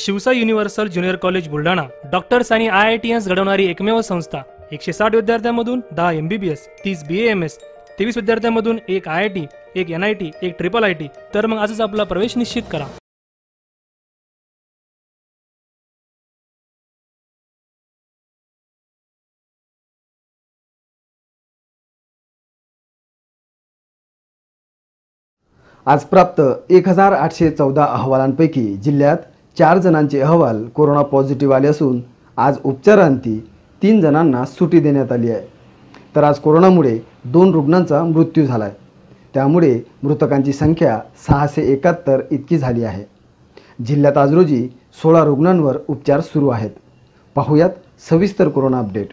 शिवसा universal junior college Buldhana. Doctors आणि I I T S घडवणारी एकमेव संस्था. एकशे साठ विद्यार्थ्यांमधून दहा एम बी बी एस तीस बी एम एस तेवीस विद्यार्थ्यांमधून एक आय आय टी एक एन आय टी एक ट्रिपल आय टी. तर मग आजच आपला प्रवेश निश्चित करा. आज प्राप्त एक हजार आठशे चौदा अहवालांपैकी जिल्ह्यात चार जणांचे अहवाल कोरोना पॉझिटिव्ह आले असून आज उपचारांती तीन जणांना सुटी देण्यात आली आहे. तर आज कोरोनामुळे दोन रुग्णांचा मृत्यू झाला आहे त्यामुळे मृतकांची संख्या सहाशे एकाहत्तर इतकी झाली आहे. जिल्ह्यात आज रोजी सोळा रुग्णांवर उपचार सुरू आहेत. पाहुयात सविस्तर कोरोना अपडेट.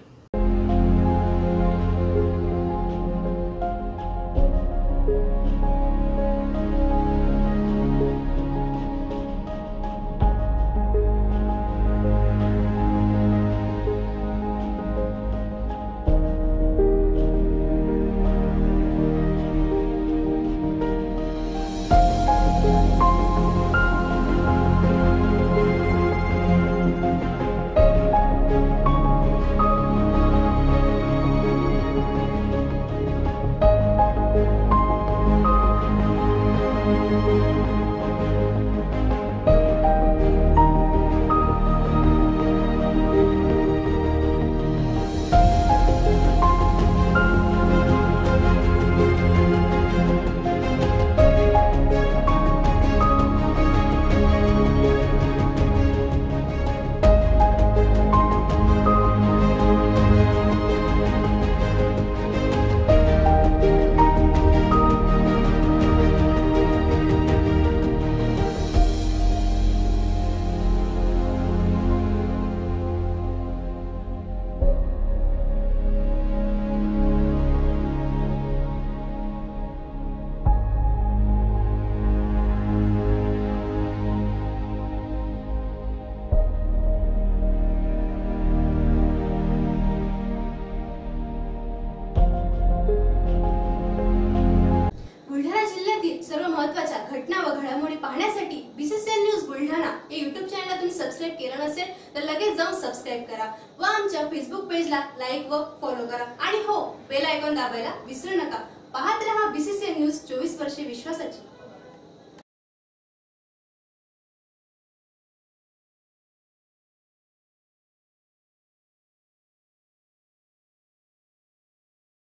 महत्त्वाच्या महत्त्वाच्या घटना व घडामोडी पाहण्यासाठी बीसीसीएन न्यूज बुलढाणा या युट्यूब चॅनलला तुम्ही सबस्क्राईब केलं नसेल तर लगेच जाऊन सबस्क्राईब करा व आमच्या फेसबुक पेजला लाईक व फॉलो करा. आणि हो बेल आयकॉन दाबायला विसरू नका. पाहत रहा बीसीसीएन न्यूज चोवीस वर्षे विश्वासाची.